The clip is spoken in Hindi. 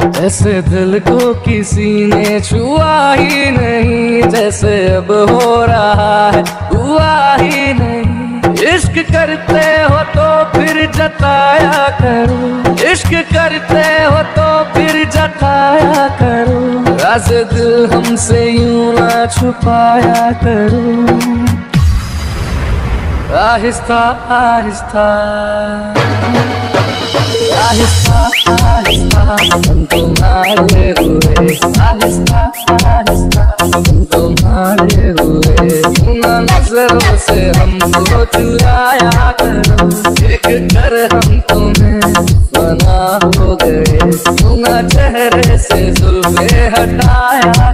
ऐसे दिल को किसी ने छुआ ही नहीं, जैसे अब हो रहा है, हुआ ही नहीं। इश्क करते हो तो फिर जताया करो। इश्क करते हो तो फिर जताया करो। राज दिल हमसे यूँ ना छुपाया करो। आहिस्ता आहिस्ता। आहिस्ता हम तुम्हारे हुए आहिस्ता आहिस्ता नज़रों से हमको चुराया हम तुम्हें बना हो गए सुना चेहरे से जुल्फे हटाया